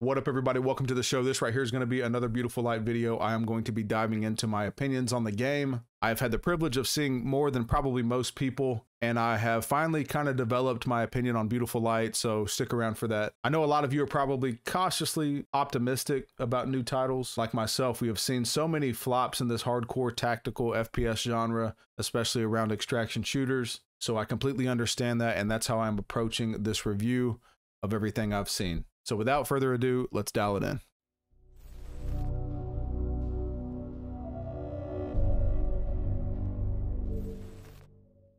What up, everybody? Welcome to the show. This right here is going to be another beautiful light video. I am going to be diving into my opinions on the game. I've had the privilege of seeing more than probably most people, and I have finally kind of developed my opinion on Beautiful Light, so stick around for that. I know a lot of you are probably cautiously optimistic about new titles. Like myself, we have seen so many flops in this hardcore tactical FPS genre, especially around extraction shooters. So I completely understand that, and that's how I'm approaching this review of everything I've seen. So without further ado, let's dial it in.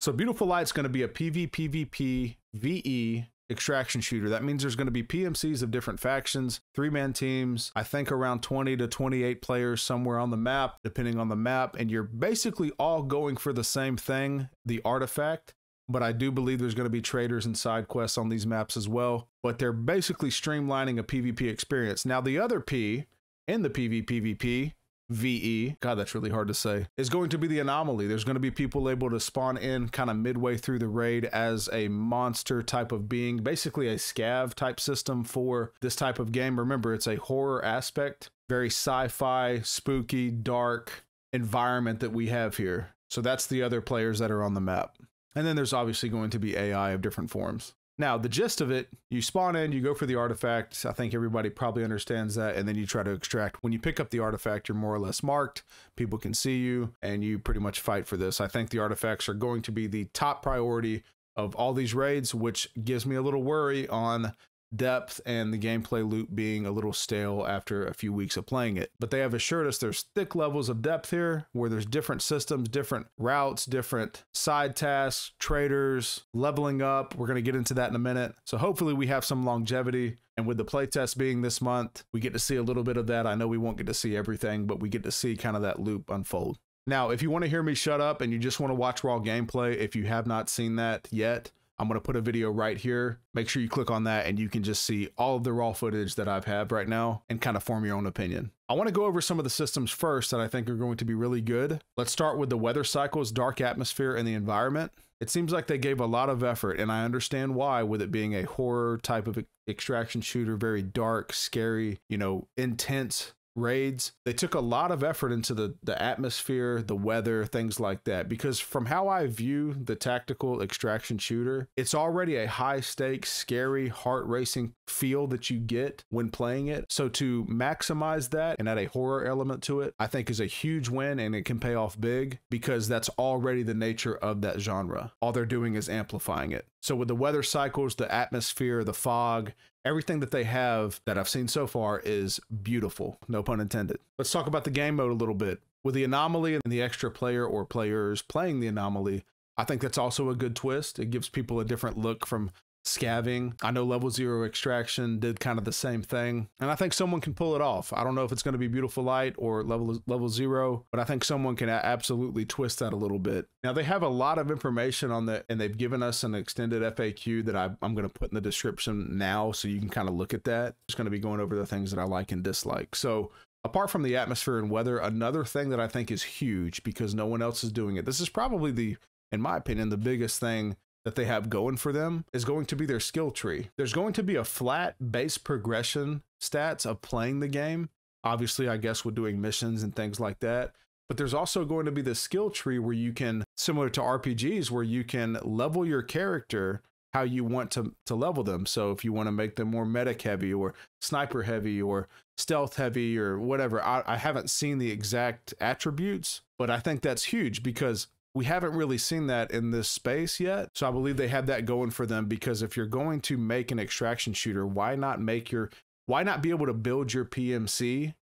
So Beautiful Light's going to be a PvPvP VE extraction shooter. That means there's going to be PMCs of different factions, three man teams, I think around 20 to 28 players somewhere on the map, depending on the map. And you're basically all going for the same thing the artifact but I do believe there's going to be traders and side quests on these maps as well. But they're basically streamlining a PvP experience. Now, the other P in the PvPvP, VE, God, that's really hard to say, is going to be the anomaly. There's going to be people able to spawn in kind of midway through the raid as a monster type of being, basically a scav type system for this type of game. Remember, it's a horror aspect, very sci fi, spooky, dark environment that we have here. So that's the other players that are on the map. And then there's obviously going to be AI of different forms. Now, the gist of it, you spawn in, you go for the artifact. I think everybody probably understands that. And then you try to extract. When you pick up the artifact, you're more or less marked. People can see you, and you pretty much fight for this. I think the artifacts are going to be the top priority of all these raids, which gives me a little worry on depth and the gameplay loop being a little stale after a few weeks of playing it. But they have assured us there's thick levels of depth here where there's different systems, different routes, different side tasks, traders, leveling up. We're going to get into that in a minute. So hopefully we have some longevity. And with the playtest being this month, we get to see a little bit of that. I know we won't get to see everything, but we get to see kind of that loop unfold. Now, if you want to hear me shut up and you just want to watch raw gameplay, if you have not seen that yet, I'm going to put a video right here. Make sure you click on that and you can just see all of the raw footage that I've had right now and kind of form your own opinion. I want to go over some of the systems first that I think are going to be really good. Let's start with the weather cycles, dark atmosphere, and the environment. It seems like they gave a lot of effort, and I understand why, with it being a horror type of extraction shooter, very dark, scary, you know, intense raids. They took a lot of effort into the the atmosphere, the weather, things like that because from how I view the tactical extraction shooter, it's already a high stakes, scary, heart racing feel that you get when playing it. So to maximize that and add a horror element to it, I think is a huge win and it can pay off big because that's already the nature of that genre. All they're doing is amplifying it. So with the weather cycles, the atmosphere, the fog, everything that they have that I've seen so far is beautiful, no pun intended. Let's talk about the game mode a little bit. With the anomaly and the extra player or players playing the anomaly, I think that's also a good twist. It gives people a different look from scavving. I know level zero extraction did kind of the same thing, and I think someone can pull it off. I don't know if it's going to be beautiful light or level level zero, but I think someone can absolutely twist that a little bit. Now they have a lot of information on that, and they've given us an extended FAQ that I, I'm going to put in the description now, so you can kind of look at that. Just going to be going over the things that I like and dislike. So apart from the atmosphere and weather, another thing that I think is huge because no one else is doing it. This is probably the, in my opinion, the biggest thing that they have going for them is going to be their skill tree. There's going to be a flat base progression stats of playing the game. Obviously, I guess with doing missions and things like that. But there's also going to be the skill tree where you can, similar to RPGs, where you can level your character how you want to, to level them. So if you want to make them more medic heavy or sniper heavy or stealth heavy or whatever, I, I haven't seen the exact attributes, but I think that's huge because we haven't really seen that in this space yet. So I believe they have that going for them because if you're going to make an extraction shooter, why not make your why not be able to build your PMC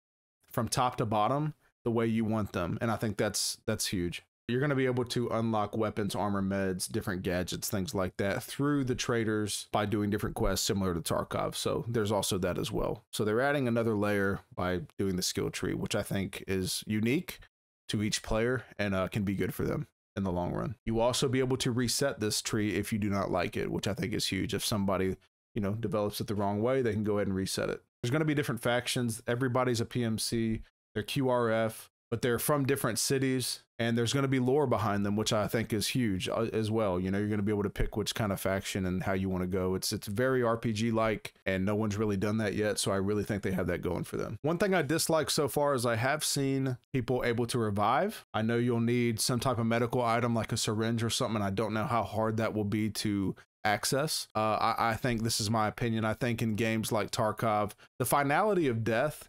from top to bottom the way you want them? And I think that's that's huge. You're going to be able to unlock weapons, armor, meds, different gadgets, things like that through the traders by doing different quests similar to Tarkov. So there's also that as well. So they're adding another layer by doing the skill tree, which I think is unique to each player and uh, can be good for them in the long run. You will also be able to reset this tree if you do not like it, which I think is huge. If somebody, you know, develops it the wrong way, they can go ahead and reset it. There's going to be different factions. Everybody's a PMC. They're QRF, but they're from different cities. And there's going to be lore behind them which i think is huge uh, as well. You know you're going to be able to pick which kind of faction and how you want to go. It's it's very rpg like and no one's really done that yet so i really think they have that going for them. One thing i dislike so far is i have seen people able to revive. I know you'll need some type of medical item like a syringe or something i don't know how hard that will be to access. Uh, I, I think this is my opinion i think in games like tarkov the finality of death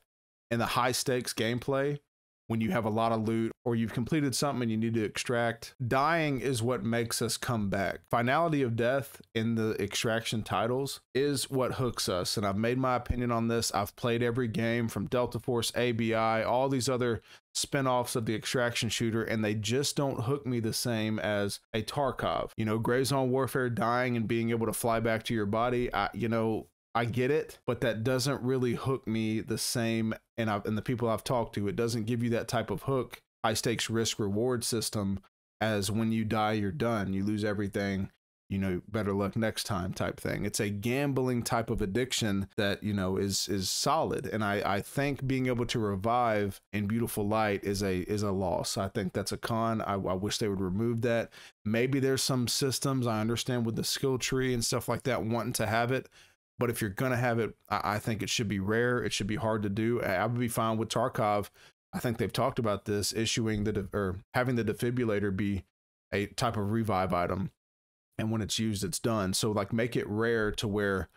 and the high stakes gameplay when you have a lot of loot or you've completed something and you need to extract. Dying is what makes us come back. Finality of death in the extraction titles is what hooks us. And I've made my opinion on this. I've played every game from Delta Force, ABI, all these other spin-offs of the extraction shooter and they just don't hook me the same as a Tarkov. You know, Gray Zone Warfare dying and being able to fly back to your body, I you know, I get it, but that doesn't really hook me the same. And I've, and the people I've talked to, it doesn't give you that type of hook, high stakes risk reward system as when you die, you're done. You lose everything. You know, better luck next time type thing. It's a gambling type of addiction that, you know, is is solid. And I, I think being able to revive in beautiful light is a is a loss. I think that's a con. I, I wish they would remove that. Maybe there's some systems I understand with the skill tree and stuff like that wanting to have it but if you're gonna have it, I, I think it should be rare. It should be hard to do. I, I would be fine with Tarkov. I think they've talked about this issuing the or having the defibrillator be a type of revive item, and when it's used, it's done. So like make it rare to where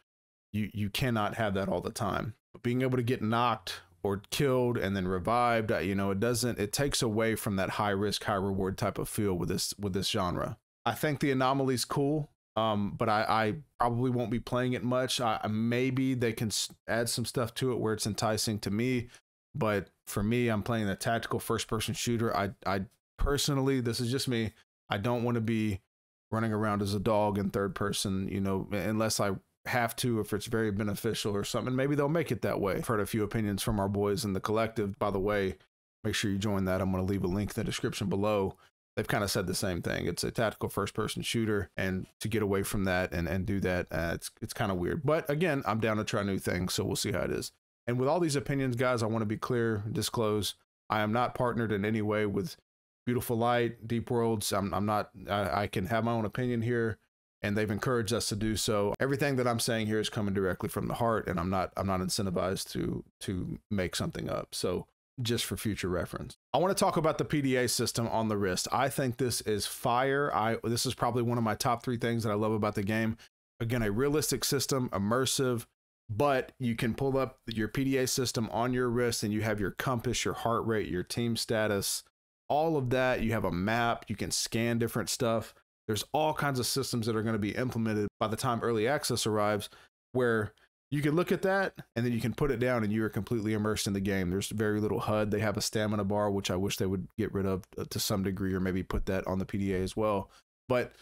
you you cannot have that all the time. But being able to get knocked or killed and then revived, you know, it doesn't. It takes away from that high risk, high reward type of feel with this with this genre. I think the anomaly's cool. Um, but I, I, probably won't be playing it much. I, maybe they can add some stuff to it where it's enticing to me. But for me, I'm playing a tactical first person shooter. I, I personally, this is just me. I don't want to be running around as a dog in third person, you know, unless I have to, if it's very beneficial or something. Maybe they'll make it that way. I've heard a few opinions from our boys in the collective. By the way, make sure you join that. I'm going to leave a link in the description below they've kind of said the same thing. It's a tactical first person shooter, and to get away from that and, and do that, uh, it's it's kind of weird. But again, I'm down to try new things, so we'll see how it is. And with all these opinions, guys, I want to be clear, disclose, I am not partnered in any way with Beautiful Light, Deep Worlds. I'm I'm not. I, I can have my own opinion here, and they've encouraged us to do so. Everything that I'm saying here is coming directly from the heart, and I'm not I'm not incentivized to to make something up. So just for future reference. I want to talk about the PDA system on the wrist. I think this is fire. I this is probably one of my top 3 things that I love about the game. Again, a realistic system, immersive, but you can pull up your PDA system on your wrist and you have your compass, your heart rate, your team status, all of that. You have a map, you can scan different stuff. There's all kinds of systems that are going to be implemented by the time early access arrives where you can look at that and then you can put it down and you are completely immersed in the game. There's very little HUD. They have a stamina bar, which I wish they would get rid of uh, to some degree, or maybe put that on the PDA as well. But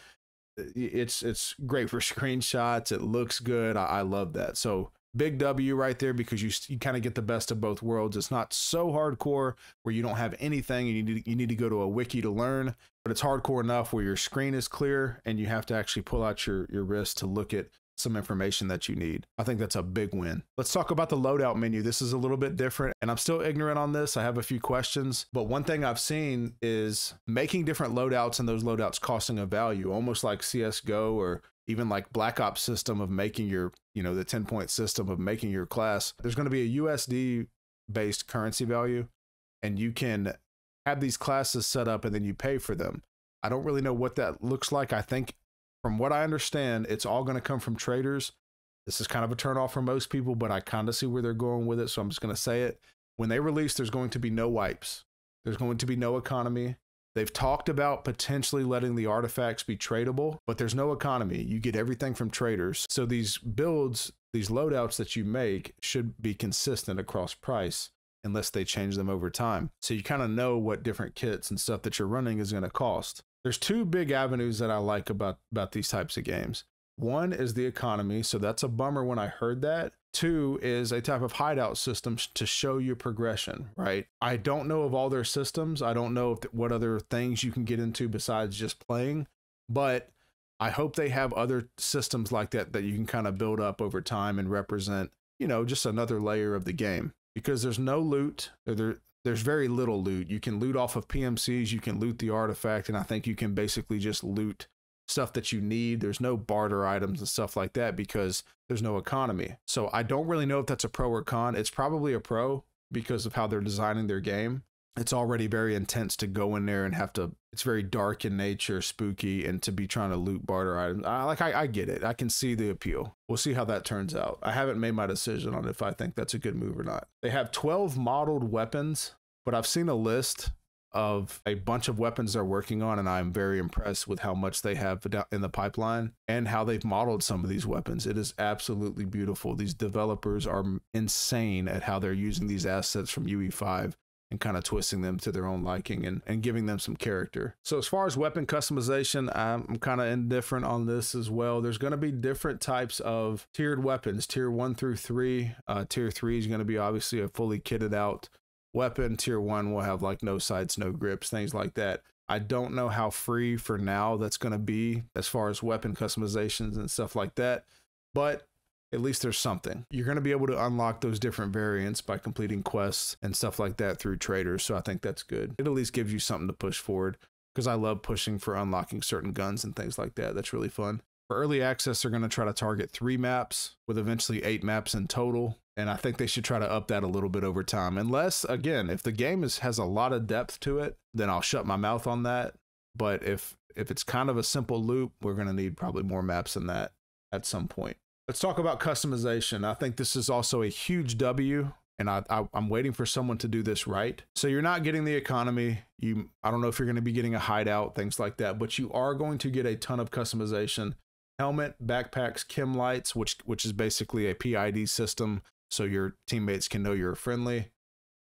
uh, it's it's great for screenshots. It looks good. I, I love that. So big W right there because you you kind of get the best of both worlds. It's not so hardcore where you don't have anything and you need you need to go to a wiki to learn, but it's hardcore enough where your screen is clear and you have to actually pull out your your wrist to look at some information that you need. I think that's a big win. Let's talk about the loadout menu. This is a little bit different, and I'm still ignorant on this. I have a few questions, but one thing I've seen is making different loadouts and those loadouts costing a value, almost like CSGO or even like Black Ops system of making your, you know, the 10 point system of making your class. There's going to be a USD based currency value, and you can have these classes set up and then you pay for them. I don't really know what that looks like. I think from what I understand, it's all going to come from traders. This is kind of a turnoff for most people, but I kind of see where they're going with it. So I'm just going to say it. When they release, there's going to be no wipes, there's going to be no economy. They've talked about potentially letting the artifacts be tradable, but there's no economy. You get everything from traders. So these builds, these loadouts that you make should be consistent across price unless they change them over time. So you kind of know what different kits and stuff that you're running is going to cost. There's two big avenues that I like about about these types of games. One is the economy, so that's a bummer when I heard that. Two is a type of hideout system to show you progression, right? I don't know of all their systems. I don't know if, what other things you can get into besides just playing, but I hope they have other systems like that that you can kind of build up over time and represent, you know, just another layer of the game because there's no loot. There, there's very little loot. You can loot off of PMCs, you can loot the artifact, and I think you can basically just loot stuff that you need. There's no barter items and stuff like that because there's no economy. So I don't really know if that's a pro or con. It's probably a pro because of how they're designing their game. It's already very intense to go in there and have to. It's very dark in nature, spooky, and to be trying to loot barter items. I, like I, I get it. I can see the appeal. We'll see how that turns out. I haven't made my decision on if I think that's a good move or not. They have 12 modeled weapons, but I've seen a list of a bunch of weapons they're working on, and I'm very impressed with how much they have in the pipeline and how they've modeled some of these weapons. It is absolutely beautiful. These developers are insane at how they're using these assets from UE5 and kind of twisting them to their own liking and, and giving them some character. So as far as weapon customization, I'm kind of indifferent on this as well. There's going to be different types of tiered weapons, tier one through three. Uh, tier three is going to be obviously a fully kitted out weapon. Tier one will have like no sights, no grips, things like that. I don't know how free for now that's going to be as far as weapon customizations and stuff like that, but at least there's something. You're going to be able to unlock those different variants by completing quests and stuff like that through traders. So I think that's good. It at least gives you something to push forward because I love pushing for unlocking certain guns and things like that. That's really fun. For early access, they're going to try to target three maps with eventually eight maps in total. And I think they should try to up that a little bit over time. Unless, again, if the game is, has a lot of depth to it, then I'll shut my mouth on that. But if if it's kind of a simple loop, we're going to need probably more maps than that at some point. Let's talk about customization. I think this is also a huge W and I, I am waiting for someone to do this right. So you're not getting the economy. You I don't know if you're going to be getting a hideout, things like that, but you are going to get a ton of customization helmet, backpacks, chem lights, which which is basically a PID system, so your teammates can know you're friendly.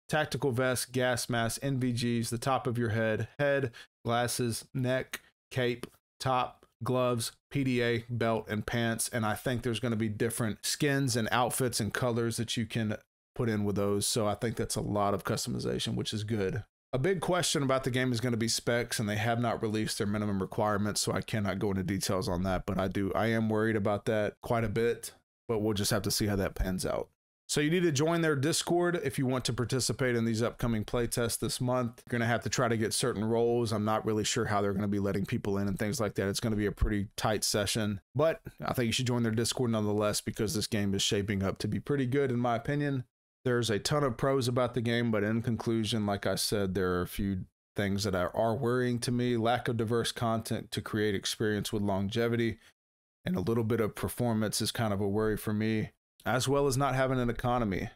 Tactical vest, gas mask, NVGs, the top of your head, head, glasses, neck, cape, top, gloves, PDA, belt, and pants. And I think there's going to be different skins and outfits and colors that you can put in with those. So I think that's a lot of customization, which is good. A big question about the game is going to be specs, and they have not released their minimum requirements, so I cannot go into details on that. But I do, I am worried about that quite a bit. But we'll just have to see how that pans out. So you need to join their Discord if you want to participate in these upcoming playtests this month. You're going to have to try to get certain roles. I'm not really sure how they're going to be letting people in and things like that. It's going to be a pretty tight session, but I think you should join their Discord nonetheless because this game is shaping up to be pretty good in my opinion. There's a ton of pros about the game, but in conclusion, like I said, there are a few things that are, are worrying to me. Lack of diverse content to create experience with longevity, and a little bit of performance is kind of a worry for me, as well as not having an economy.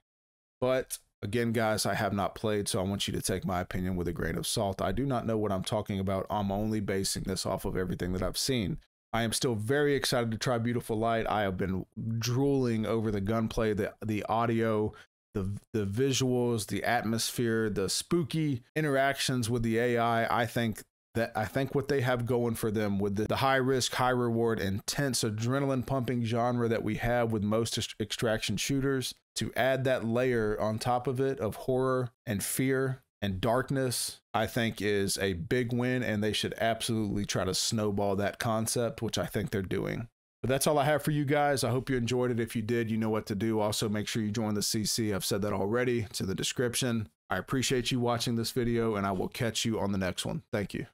But again, guys, I have not played, so I want you to take my opinion with a grain of salt. I do not know what I'm talking about. I'm only basing this off of everything that I've seen. I am still very excited to try Beautiful Light. I have been drooling over the gunplay, the the audio, the the visuals, the atmosphere, the spooky interactions with the AI, I think that I think what they have going for them with the, the high risk, high reward, intense adrenaline pumping genre that we have with most extraction shooters, to add that layer on top of it of horror and fear and darkness, I think is a big win, and they should absolutely try to snowball that concept, which I think they're doing. But that's all I have for you guys. I hope you enjoyed it. If you did, you know what to do. Also, make sure you join the CC. I've said that already. to the description. I appreciate you watching this video, and I will catch you on the next one. Thank you.